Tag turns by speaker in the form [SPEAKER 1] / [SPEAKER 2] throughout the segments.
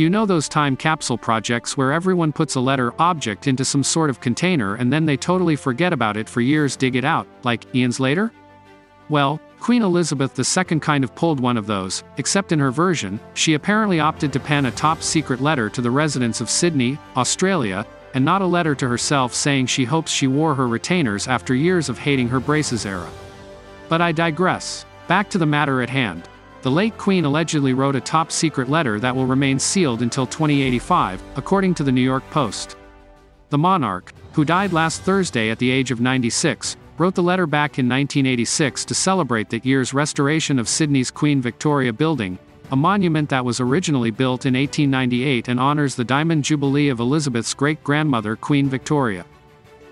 [SPEAKER 1] You know those time capsule projects where everyone puts a letter object into some sort of container and then they totally forget about it for years, dig it out, like eons later? Well, Queen Elizabeth II kind of pulled one of those, except in her version, she apparently opted to pen a top secret letter to the residents of Sydney, Australia, and not a letter to herself saying she hopes she wore her retainers after years of hating her braces era. But I digress. Back to the matter at hand. The late Queen allegedly wrote a top secret letter that will remain sealed until 2085, according to the New York Post. The monarch, who died last Thursday at the age of 96, wrote the letter back in 1986 to celebrate that year's restoration of Sydney's Queen Victoria Building, a monument that was originally built in 1898 and honors the Diamond Jubilee of Elizabeth's great grandmother Queen Victoria.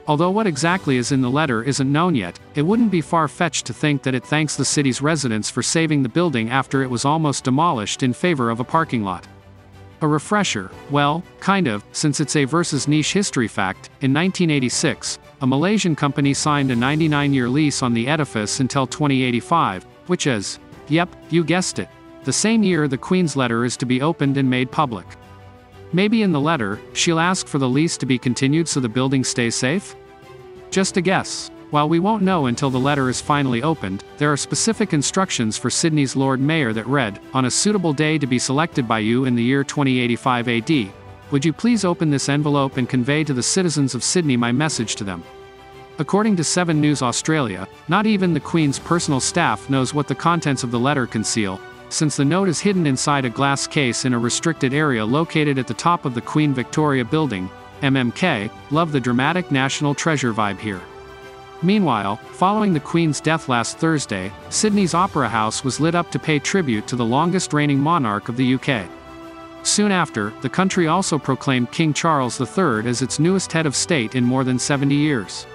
[SPEAKER 1] Although what exactly is in the letter isn't known yet, it wouldn't be far fetched to think that it thanks the city's residents for saving the building after it was almost demolished in favor of a parking lot. A refresher, well, kind of, since it's a versus niche history fact, in 1986, a Malaysian company signed a 99 year lease on the edifice until 2085, which is, yep, you guessed it, the same year the Queen's letter is to be opened and made public. Maybe in the letter, she'll ask for the lease to be continued so the building stays safe? Just a guess. While we won't know until the letter is finally opened, there are specific instructions for Sydney's Lord Mayor that read, On a suitable day to be selected by you in the year 2085 AD, would you please open this envelope and convey to the citizens of Sydney my message to them? According to 7 News Australia, not even the Queen's personal staff knows what the contents of the letter conceal, since the note is hidden inside a glass case in a restricted area located at the top of the Queen Victoria Building, MMK, love the dramatic national treasure vibe here. Meanwhile, following the Queen's death last Thursday, Sydney's Opera House was lit up to pay tribute to the longest reigning monarch of the UK. Soon after, the country also proclaimed King Charles III as its newest head of state in more than 70 years.